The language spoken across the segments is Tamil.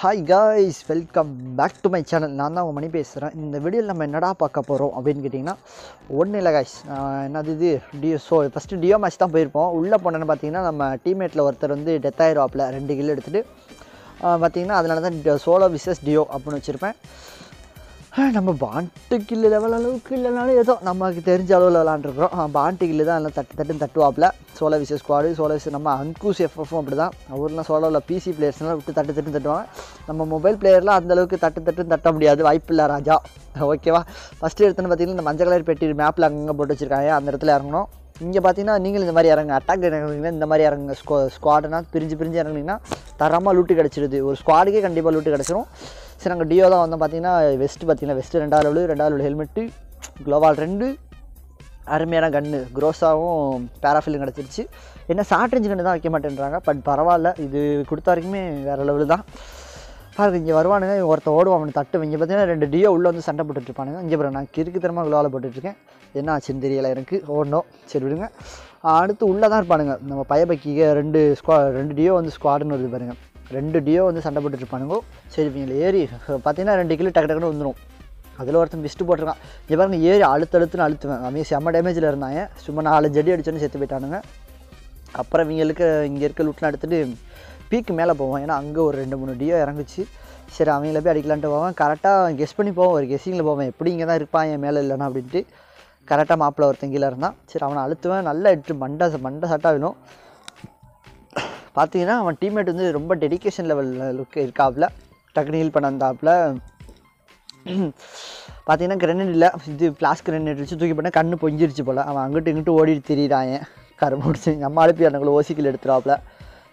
Hi guys welcome back to my channel நான் தான் உங்கள் மணி பேசுகிறேன் இந்த வீடியோவில் நம்ம என்னடா பார்க்க போகிறோம் அப்படின்னு கேட்டிங்கன்னா ஒன்றும் இல்லை காய்ஸ் என்னது இது? Duo so first duo match தான் போயிருப்போம். உள்ளே போனேன்னு பார்த்தீங்கன்னா நம்ம டீம்மேட்டில் ஒருத்தர் வந்து டெத் ஆயிடுவாப்பில் ரெண்டு கில் எடுத்துகிட்டு பார்த்தீங்கன்னா அதனால தான் சோலோ விசஸ் டியோ அப்படின்னு வச்சுருப்பேன். நம்ம பாண்டு கில்லு லெவல் அளவுக்கு இல்லைனாலும் ஏதோ நமக்கு தெரிஞ்ச அளவில் விளாண்டுருக்குறோம் பாண்டு கில்லு தான் எல்லாம் தட்டு தட்டுன்னு தட்டுவாப்பில். Solo versus squad solo versus நம்ம அன்கூஸ் எஃப்எஃப்பும் அப்படி தான் அவர்லாம் சோலோவில் பிசி பிளேயர்ஸ்லாம் விட்டு தட்டு தட்டுன்னு தட்டுவாங்க. நம்ம மொபைல் பிளேயர்லாம் அந்த அளவுக்கு தட்டு தட்டுன்னு தட்ட முடியாது. வாய்ப்பு இல்லை ராஜா. ஓகேவா ஃபஸ்ட்டு எடுத்துன்னு பார்த்தீங்கன்னா இந்த மஞ்சள் கலர் பெட்டி மேப்பில் அங்கங்கே போட்டு வச்சுருக்காங்க. அந்த இடத்துல இறங்கணும். இங்கே பார்த்தீங்கன்னா நீங்கள் இந்த மாதிரி இறங்க அட்டாக் இறங்குனீங்கன்னா இந்த மாதிரி இறங்குங்க. ஸ்கோ ஸ்குவாடுனா பிரிஞ்சு பிரிஞ்சு இறங்குனீங்கன்னா தரமாக லூட்டு கிடச்சிடுது ஒரு ஸ்குவாடுக்கே கண்டிப்பாக லூட்டு கிடச்சிரும். சரி நாங்கள் டியோ தான் வந்தோம் பார்த்தீங்கன்னா வெஸ்ட்டு பார்த்தீங்கன்னா வெஸ்ட்டு ரெண்டாவது லெவலு ரெண்டாவது லெவலு ஹெல்மெட்டு க்ளோவால் ரெண்டு அருமையான கன்று க்ரோஸாகவும் பேராஃபிலும் கிடச்சிருச்சு. என்ன ஷார்ட்ரேஞ்ச் கன்று தான் வைக்க மாட்டேன்றாங்க பட் பரவாயில்ல இது கொடுத்த வரைக்குமே வேறு லெவலு தான். பாருங்க இங்கே வருவானுங்க ஒருத்த ஒருத்தன் ஓடுவான் அவனை தட்டு இங்கே பார்த்தீங்கன்னா ரெண்டு டியோ உள்ளே வந்து சண்டை போட்டுட்ருப்பானுங்க. இங்கே பிறகு நான் கிறுக்கு க்ளோவில் போட்டுட்ருக்கேன். என்ன ஆச்சுன்னு தெரியலை எனக்கு. ஓடணும் சரி விடுங்க. அடுத்து உள்ளே தான் இருப்பானுங்க. நம்ம பயபக்கிக்கு ரெண்டு ஸ்குவா ரெண்டு டியோ வந்து ஸ்குவாடுன்னு வருது பாருங்கள் ரெண்டு டியோ வந்து சண்டை போட்டுட்டு இருப்பானுங்க சரி இவங்களை ஏறி பார்த்தீங்கன்னா ரெண்டு கிலோ டக்கு டக்குன்னு வந்துடும் அதில் ஒருத்தன் பிஸ்ட்டு போட்டிருக்கான். இங்கே பாருங்க ஏறி அழுத்து அழுத்துன்னு அழுத்துவேன். அவன் செம்ம டேமேஜில் இருந்தாங்க சும்மா நாலு ஜடி அடிச்சோன்னு செத்து போயிட்டானுங்க. அப்புறம் இவங்களுக்கு இங்கே இருக்க லுட்லாம் எடுத்துகிட்டு பீக்கு மேலே போவோம். ஏன்னா அங்கே ஒரு ரெண்டு மூணு டியோ இறங்குச்சு. சரி அவங்கள போய் அடிக்கலான்ட்டு போவேன் கரெக்டாக கெஸ் பண்ணி போவோம். ஒரு கெஸ்ஸிங்கில் போவேன் எப்படி இங்கே தான் இருப்பான் என் மேலே இல்லைனா அப்படின்ட்டு. கரெக்டாக மாப்பிள்ளை ஒருத்தன் கீழே இருந்தான். சரி அவனை அழுத்துவேன். நல்லா எட்டு மண்டை மண்டை சட்டாக வேணும் பார்த்தீங்கன்னா அவன் டீம்மேட் வந்து ரொம்ப டெடிக்கேஷன் லெவலில் லுக்கு இருக்காப்புல டக்குனு ஹீல் பண்ண வந்தாப்புல பார்த்தீங்கன்னா கிரனேட் இல்லை. இது பிளாஸ் கிரனேட் வச்சு தூக்கி பண்ணால் கண்ணு பொங்கிருச்சு போல். அவன் அங்கிட்டு இங்கிட்டு ஓடிட்டு திரியிறான் கரும்பு முடிச்சு. நம்ம அழுப்பி அண்ணங்களை ஓசிக்கில் எடுத்துருவாப்புல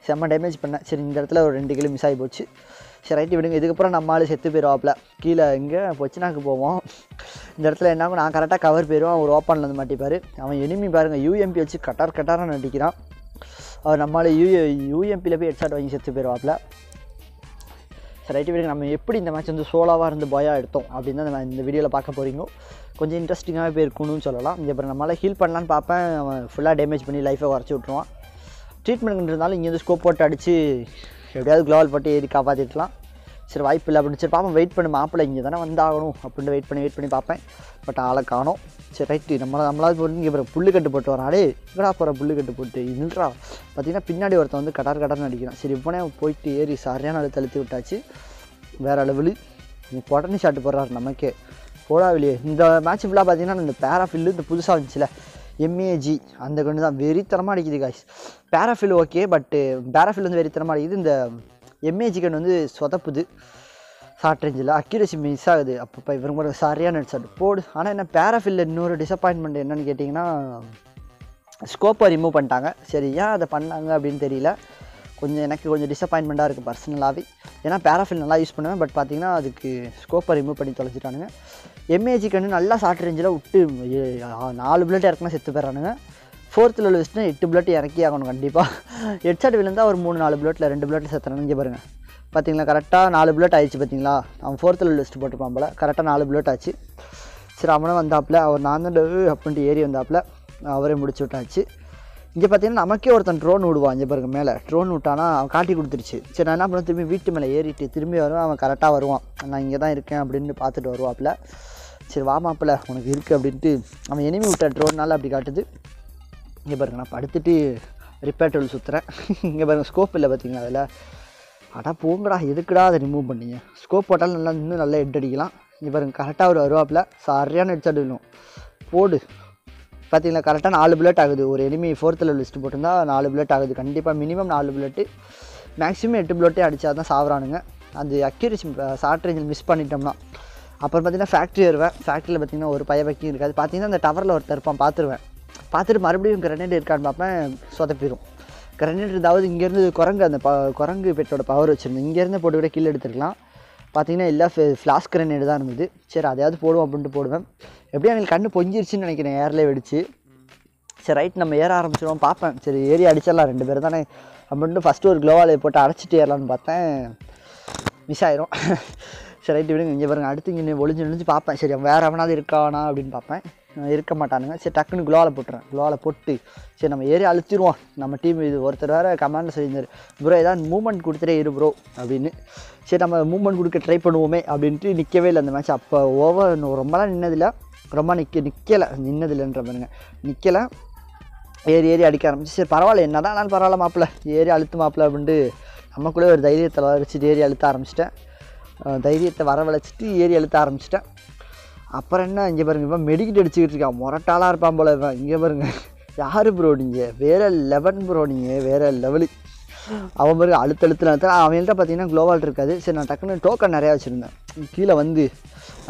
செம்ம டேமேஜ் பண்ணேன். சரி இந்த இடத்துல ஒரு ரெண்டு கிலோ மிஸ் ஆகி போச்சு. சரி ரைட்டு விடுங்க. இதுக்கப்புறம் நம்ம ஆள் செத்து போயிடுவாப்புல கீழே இங்கே பொச்சினாக்கு போவோம். இந்த இடத்துல என்ன நான் கரெக்டாக கவர் போயிடுவான் அவர் ஓப்பனில் வந்து மாட்டிப்பார். அவன் எனிமி பாருங்கள் யூஎம்பி வச்சு கட்டார் கட்டாராக நடிக்கிறான். அவர் நம்மளால் யூ யூஎம்பியில் போய் ஹெட்ஷாட் வாங்கி செத்து போயிடுவாப்பில் சரி ரைட்டு வீடு நம்ம எப்படி இந்த மேட்ச் வந்து சோலாவாக இருந்து பாயா எடுத்தோம் அப்படின்னு தான் நம்ம இந்த வீடியோவில் பார்க்க போகிறீங்க கொஞ்சம் இன்ட்ரெஸ்டிங்காகவே போயிருக்கணும்னு சொல்லலாம். இங்கே அப்புறம் நம்மளால் ஹீல் பண்ணலான்னு பார்ப்பேன். அவன் ஃபுல்லாக டேமேஜ் பண்ணி லைஃபை குறைச்சி விட்ருவான் ட்ரீட்மெண்ட் இருந்தாலும் இங்கேருந்து ஸ்கோப் போட்டு அடித்து எப்படியாவது க்ளோவல் போட்டு ஏறி காப்பாற்றிட்டுலாம் சரி வாய்ப்பு இல்லை அப்படின்னு. சரி பார்ப்போம் வெயிட் பண்ணி மாப்பிள்ளை இங்கே தானே வந்தாகணும் அப்படின்னு வெயிட் பண்ணி வெயிட் பண்ணி பார்ப்பேன் பட் ஆளை காணும். சரி ரைட்டு நம்ம நம்மளாவது போட்டு இங்கே புல்லு கட்டு போட்டு வரான். டே இங்கடா போகிற புல்லு கட்டு போட்டு? இல்லைடா பார்த்தீங்கன்னா பின்னாடி ஒருத்தன் வந்து கடார் கடார்னு அடிக்கிறான். சரி இப்போனே போயிட்டு ஏறி சரியான அளவு தழுத்து விட்டாச்சு. வேறு அளவில் உடனே ஷாட்டு போடுறாரு நமக்கே. போடா வெளியே. இந்த மேட்ச் ஃபுல்லாக பார்த்தீங்கன்னா இந்த பேராஃபில்லு இந்த புதுசாக இருந்துச்சுல எம்ஏஜி அந்த கன்று தான். வெறித்தனமாக அடிக்குது காய்ஸ் பேராஃபில் ஓகே பட்டு பேராஃபில் வந்து வெறித்தனமாக அடிக்குது. இந்த எம்ஏ சிக்கன் வந்து சொதப்புது. ஷார்ட்ரேஞ்சில் ரேஞ்சில் மிஸ் ஆகுது. அப்பப்போ இவங்க கூட சரியான ஷாட் போடு. ஆனால் என்ன பேராஃபில்ல இன்னொரு டிசப்பாயின்மெண்ட் என்னன்னு கேட்டிங்கன்னா ஸ்கோப்பை ரிமூவ் பண்ணிட்டாங்க. சரி ஏன் அதை பண்ணாங்க அப்படின்னு தெரியல. கொஞ்சம் எனக்கு கொஞ்சம் டிசப்பாயின்மெண்ட்டாக இருக்குது பர்சனலாகவே ஏன்னா பேராஃபில் நல்லா யூஸ் பண்ணுவேன். பட் பார்த்தீங்கன்னா அதுக்கு ஸ்கோப்பை ரிமூவ் பண்ணி தொலைச்சிட்டானுங்க. எம்ஏஜி கண்ணு நல்லா ஷார்ட் ரேஞ்சில் விட்டு நாலு புல்லட் இறக்குனா செத்து போயிடறானுங்க. ஃபோர்த் லெவல் வச்சுட்டு எட்டு புல்லட் இறக்கி ஆகணும் கண்டிப்பாக ஹெட்ஷாட் விழுந்தால் ஒரு மூணு நாலு புல்லட்டில் ரெண்டு புல்லட் செத்துறானு இங்கே பாருங்கள் பார்த்தீங்களா கரெக்டாக நாலு புல்லட் ஆயிடுச்சு பார்த்தீங்களா அவன் ஃபோர்த் லெவல் வச்சுட்டு போட்டுப்பான் போல். கரெக்டாக நாலு புல்லட் ஆச்சு. சரி அவனும் வந்தாப்புல. அவர் நான் தான் அப்படின்ட்டு ஏறி வந்தாப்புல. அவரே முடிச்சு விட்டாச்சு. இங்கே பார்த்தீங்கன்னா நமக்கே ஒருத்தன் ட்ரோன் விடுவான். இங்கே பாருங்க மேலே. ட்ரோன் விட்டானா அவன் காட்டி கொடுத்துருச்சு. சரி நான் என்ன பண்ணுவேன் திரும்பி வீட்டு மேலே ஏறிட்டு திரும்பி வருவான். அவன் கரெக்டாக வருவான். நான் இங்கே தான் இருக்கேன் அப்படின்னு பார்த்துட்டு வருவாப்புல. சரி வாமாப்பில் உனக்கு இருக்குது அப்படின்ட்டு. அவன் எனிமி விட்ட ட்ரோன்னால அப்படி காட்டுது. இங்கே பாருங்க நான் படுத்துட்டு ரிப்பேர் டூல் சுற்றுறேன் இங்கே பாருங்கள் ஸ்கோப் இல்லை பார்த்தீங்களா அதில்? அடா போங்கடா எதுக்குடா அதை ரிமூவ் பண்ணீங்க? ஸ்கோப் போட்டாலும் நல்லா இன்னும் நல்லா ஹெட் அடிக்கலாம். இங்கே பாருங்க கரெக்டாக ஒரு வருவாப்பில். சரியான ஹெட் விழும். போடு. பார்த்தீங்களா கரெக்டாக நாலு புல்லட் ஆகுது. ஒரு எனிமி ஃபோர்த்தில் லிஸ்ட்டு போட்டிருந்தா நாலு புல்லட் ஆகுது. கண்டிப்பாக மினிமம் நாலு புல்லட்டு மேக்ஸிமம் எட்டு புல்லட்டே அடித்தா தான் சாப்பிட்றானுங்க அந்த அக்யூரேசி ஷார்ட் ரேஞ்சில் மிஸ் பண்ணிட்டோம்னா. அப்புறம் பார்த்தீங்கன்னா ஃபேக்ட்ரி வருவேன். ஃபேக்ட்ரியில் பார்த்தீங்கன்னா ஒரு பைய வைக்கும் இருக்காது. பார்த்தீங்கன்னா அந்த டவரில் ஒருத்தர் இருப்பான் பார்த்துருவேன். பார்த்துட்டு மறுபடியும் கிரனேட் இருக்கான்னு பார்ப்பேன் சொதப்பிடும் கிரனேட் இருந்தாவது இங்கேருந்து குரங்கு அந்த ப குரங்கு பெட்டோட பவர் வச்சுருந்தேன் இங்கேருந்து போட்டு விட கீழே எடுத்துருக்கலாம். பார்த்தீங்கன்னா எல்லா ஃப்ளாஸ்க் கிரனேடு தான் இருந்தது. சரி அதையாவது போடுவோம் அப்படின்ட்டு போடுவேன். எப்படியும் எனக்கு கண்ணு பொஞ்சிருச்சுன்னு நினைக்கிறேன் ஏர்லேயே வெடிச்சு. சரி ரைட் நம்ம ஏற ஆரம்பிச்சிடுவோம் பார்ப்பேன். சரி ஏறி அடிச்சிடலாம் ரெண்டு பேரும் தானே. அப்படின்ட்டு ஃபஸ்ட்டு ஒரு க்ளோவாலையை போட்டு அடைச்சிட்டு ஏறலான்னு பார்த்தேன். மிஸ் ஆயிரும். சரி ரைட்டு விடுங்க இங்கே பாருங்க அடுத்து இங்கே ஒளிஞ்சு ஒளிஞ்சு பார்ப்பேன். சரி அவன் வேறு எவனாவது இருக்கானா அப்படின்னு பார்ப்பேன். இருக்க மாட்டானுங்க. சரி டக்குன்னு குளோவில் போட்டுறேன். குளோவில் போட்டு சரி நம்ம ஏறி அழுத்திடுவோம் நம்ம டீம் இது ஒருத்தர் வேறு கமாண்டில் சொல்லியிருந்தார். ப்ரோ ஏதாவது மூமெண்ட் கொடுத்துட்டே இரு ப்ரோ அப்படின்னு. சரி நம்ம மூமெண்ட் கொடுக்க ட்ரை பண்ணுவோமே அப்படின்ட்டு நிற்கவே இல்லை அந்த மேட்ச் அப்போ ஓவர் ரொம்பலாம் நின்னதில்லை. ரொம்ப நிற்க நிற்கலை நின்னதில்லைன்ற பாருங்க. நிற்கலை ஏறி ஏறி அடிக்க ஆரம்பிச்சு சரி பரவாயில்ல என்ன தான் நான் பரவாயில்ல மாப்பிள்ள. ஏறி அழுத்து மாப்பிள்ள அப்படின்ட்டு நமக்குள்ளே ஒரு தைரியத்தை வச்சுட்டு ஏறி அழுத்த ஆரம்பிச்சிட்டேன். தைரியத்தை வரவழைச்சிட்டு ஏறி அழுத்த ஆரம்பிச்சிட்டேன். அப்புறம் என்ன இங்கே பாருங்க இவன் மெடிக்கிட்டு அடிச்சுக்கிட்டு இருக்கான். முரட்டாளாக இருப்பான் போல இவன். இங்கே பாருங்க யார் ப்ரோ நீங்கள் வேறு லெவன் ப்ரோ நீங்கள் வேறு லெவலு அவன் பாருங்க அழுத்த அழுத்துல அவன்கிட்ட பார்த்தீங்கன்னா குளோவால் இருக்காது. சரி நான் டக்குன்னு டோக்கன் நிறையா வச்சுருந்தேன். கீழே வந்து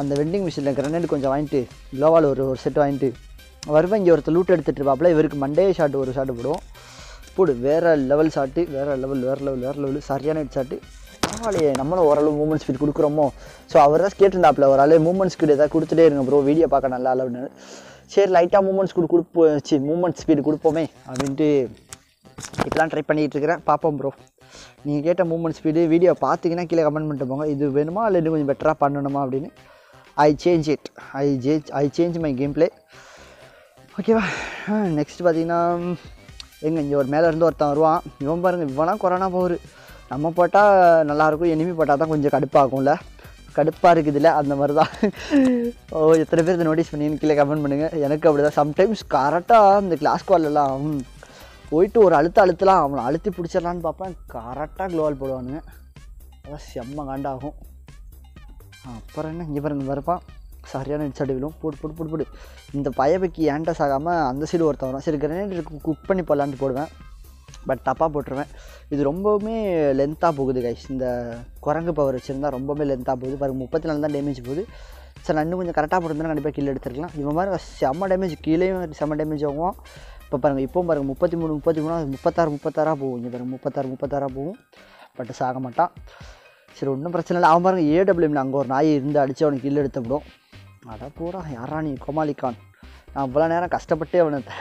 அந்த வெண்டிங் மிஷினில் கிரனேட் கொஞ்சம் வாங்கிட்டு குளோவால் ஒரு ஒரு செட் வாங்கிட்டு வருவேன் இங்கே ஒருத்தர் லூட் எடுத்துகிட்டு இருப்பாப்புல இவருக்கு மண்டே ஷாட் ஒரு ஷாட்டு போடுவோம். போடு வேறு லெவல் ஷாட்டு வேறு லெவல் வேறு லெவல் வேறு லெவல் சரியான ஷாட்டு பரவாயில்லையே நம்மளும் ஓரளவு மூமெண்ட் ஸ்பீட் கொடுக்குறோமோ? ஸோ அவர் தான் கேட்டிருந்தாப்புல ஒரு ஆள் மூமெண்ட் ஸ்பீட் ஏதாவது கொடுத்துட்டே இருங்க ப்ரோ வீடியோ பார்க்க நல்லா அளவுன்னு சரி லைட்டாக மூமெண்ட் கொடு கொடுப்போம் சரி மூமெண்ட் ஸ்பீடு கொடுப்போமே அப்படின்ட்டு இப்படிலாம் ட்ரை பண்ணிகிட்டு இருக்கிறேன். பார்ப்போம் ப்ரோ நீங்கள் கேட்ட மூமெண்ட் ஸ்பீடு வீடியோ பார்த்தீங்கன்னா கீழே கமெண்ட் பண்ணிட்டு போங்க. இது வேணுமா இல்லை இன்னும் கொஞ்சம் பெட்டராக பண்ணணுமா அப்படின்னு? I change it I change I change my game play ஓகேவா நெக்ஸ்ட் பார்த்தீங்கன்னா எங்கே இங்கே ஒரு மேலே இருந்து ஒருத்தன் வருவான். இவன் பாருங்க இவனாம் கொரோனா போகுது நம்ம போட்டால் நல்லாயிருக்கும் எனிமி போட்டால் தான் கொஞ்சம் கடுப்பாகும்ல. கடுப்பாக இருக்குதுல்ல அந்த மாதிரி தான் ஓ எத்தனை பேர் இதை நோட்டீஸ் பண்ணி கீழே கமெண்ட் பண்ணுங்கள் எனக்கு அப்படி தான் சம்டைம்ஸ் கரெக்டாக இந்த கிளாஸ் காலெல்லாம் போயிட்டு ஒரு அழுத்த அழுத்தலாம். அவனை அழுத்தி பிடிச்சிடலான்னு பார்ப்பேன். கரெக்டாக க்ளோவால் போடுவானுங்க. அதான் செம்ம காண்டாகும். அப்புறம் என்ன? இங்கே பாருங்க வரப்பான் சரியான ஹெட்ஷாட் விழும். போட்டு போட்டு போட்டு போட்டு இந்த பயபைக்கு ஏன்டா சாகாமல் அந்த சைடு ஒருத்தன் வரும் சரி கிரனேட் குக் பண்ணி போடலான்ட்டு போடுவேன். பட் தப்பாக போட்டுருவேன். இது ரொம்பவுமே லென்த்தாக போகுது கைஸ் இந்த குரங்கு பவர் வச்சுருந்தா ரொம்பவுமே லென்த்தாக போகுது. பாருங்கள் முப்பத்தி நாலு தான் டேமேஜ் போகுது. சரி நான் இன்னும் கொஞ்சம் கரெக்டாக போட்டிருந்தா கண்டிப்பாக கீழே எடுத்துருக்கலாம். இவன் மாதிரி செம்ம டேமேஜ் கீழேயும் செம்ம டேமேஜ் ஆகும். இப்போ பாருங்கள் இப்போவும் பாருங்கள் முப்பத்தி மூணு முப்பத்தி மூணு முப்பத்தாறு முப்பத்தாறாக போகும். இங்கே பாருங்கள் முப்பத்தாறு முப்பத்தாறாக போகும். பட் சாக மாட்டான். சரி ஒன்றும் பிரச்சனை இல்லை. அவன் பாருங்க ஏடபிள்யூமில் அங்கே ஒரு நாய் இருந்து அடித்து அவனுக்கு கீழே எடுத்து விடும் அட போடா யாரா நீ? கோமாளிக்கான். நான் அவ்வளோ நேரம் கஷ்டப்பட்டு அவனை த-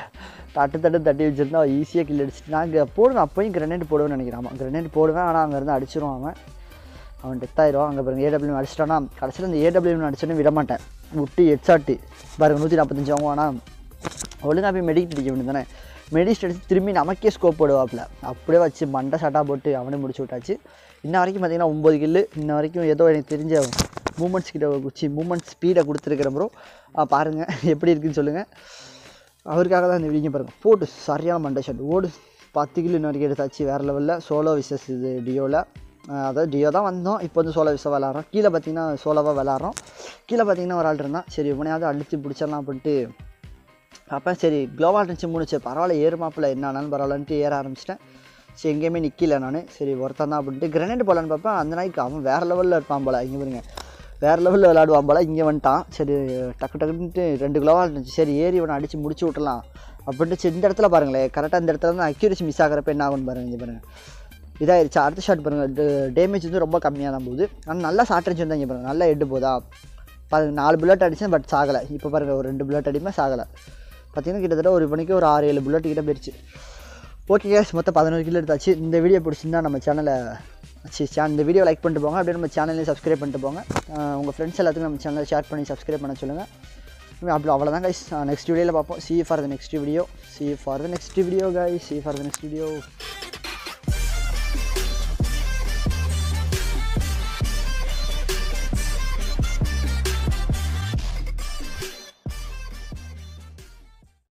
தட்டு தட்டு தட்டி வச்சுருந்தா அவன் ஈஸியாக கில் அடிச்சுட்டு நான் இங்கே போடுவேன் அப்போயும் கிரனேட் போடுவேன்னு நினைக்கிறேன் அவன். கிரனேட் போடுவேன் ஆனால் அங்கேருந்து அடிச்சிருவான் அவன். அவன் டெத் ஆயிடுவான். அங்கே பாருங்க ஏடபிள்யூ அடிச்சிட்டானா கடைசியில் இந்த ஏடபிள்யூ அடிச்சோன்னு விட மாட்டேன். விட்டு ஹெட்ஷாட்டு பாருங்க நூற்றி நாற்பத்தஞ்சு ஆகும் ஆனால் ஒழுங்கா போய் மெடிக்கல் அடிக்க வேண்டியது தானே. மெடிஸ்ட் அடிச்சு திரும்பி நமக்கே ஸ்கோப் போடுவாப்புல அப்படியே வச்சு மண்டை ஷாட்டாக போட்டு அவனே முடிச்சு விட்டாச்சு. இன்ன வரைக்கும் பார்த்தீங்கன்னா ஒம்பது கில்லு இன்ன வரைக்கும் ஏதோ எனக்கு தெரிஞ்ச மூமெண்ட்ஸ் கிட்ட குச்சி மூமெண்ட் ஸ்பீடை கொடுத்துருக்குற ப்ரோ பாருங்கள் எப்படி இருக்குன்னு சொல்லுங்கள் அவருக்காக தான் இந்த வீடியோ பாருங்கள் போட்டு சரியான மண்டை ஷாட் ஓடு பத்து கிலோ இன்ன வரைக்கும் எடுத்தாச்சு வேறு லெவலில் சோலோ விசஸ் இது டியோவில் அதாவது டியோ தான் வந்தோம். இப்போ வந்து சோலோ விசா விளாட்றோம் கீழே பார்த்தீங்கன்னா சோலோவாக விளாட்றோம் கீழே பார்த்தீங்கன்னா ஒரு ஆள் இருந்தான். சரி இவனையாவது அழுத்தி பிடிச்சிடலாம் அப்படின்ட்டு. அப்போ சரி க்ளோவால் இருந்துச்சு முடிச்சு பரவாயில்ல ஏறுமாப்பில் என்னானாலும் பரவாயில்லன்ட்டு ஏற ஆரம்பிச்சிட்டேன். சரி எங்கேயுமே நிற்கல நான். சரி ஒருத்தன் தான் அப்படின்ட்டு. கிரனேட் போலான்னு பார்ப்பேன் அந்த நாய்க்கு அவன் வேறு லெவலில் இருப்பான் போல. இங்கே பாருங்க. வேறு லெவலில் விளாடுவான் போல இங்கே வந்துட்டான். சரி டக்கு டக்குன்ட்டு ரெண்டு கிலோவாக இருந்துச்சு. சரி ஏறி இவனை அடித்து முடிச்சு விட்டலாம் அப்படின்ட்டு சரி இந்த இடத்துல பாருங்களேன். கரெக்டாக இந்த இடத்துல தான் அக்யூரேசி மிஸ் ஆகிறப்ப என்ன ஆகும்னு பாருங்க இங்கே பாருங்கள் இதாயிருச்சு. அடுத்த ஷாட் பாருங்கள் டேமேஜ் வந்து ரொம்ப கம்மியாக தான் போகுது ஆனால் நல்லா ஷார்ட் ரேஞ்ச் வந்தாங்க பாருங்கள் நல்லா எட்டு போதா? பாருங்க நாலு புல்லட் அடித்தேன் பட் சாகலை. இப்போ பாருங்கள் ஒரு ரெண்டு புல்லட் அடிமே சாகலை. பார்த்தீங்கன்னா கிட்டத்தட்ட ஒரு மணிக்கு ஒரு ஆறு ஏழு புல்லட் கிட்ட போயிடுச்சு ஓகே கேஸ் மொத்தம் பதினோரு கிலோ எடுத்தாச்சு. இந்த வீடியோ பிடிச்சிருந்தா நம்ம சேனலை சேனல் இந்த வீடியோ லைக் பண்ணிட்டு போங்க. அப்படியே நம்ம சேனலையும் சப்ஸ்கிரைப் பண்ணிட்டு போங்க. உங்கள் ஃப்ரெண்ட்ஸ் எல்லாத்துக்கும் நம்ம சேனலை ஷேர் பண்ணி சப்ஸ்கிரைப் பண்ண சொல்லுங்கள் அப்படி அவ்வளோதான் கைஸ் நெக்ஸ்ட் வீடியோவில் பார்ப்போம். See for the next video see for the next video guys see for the next video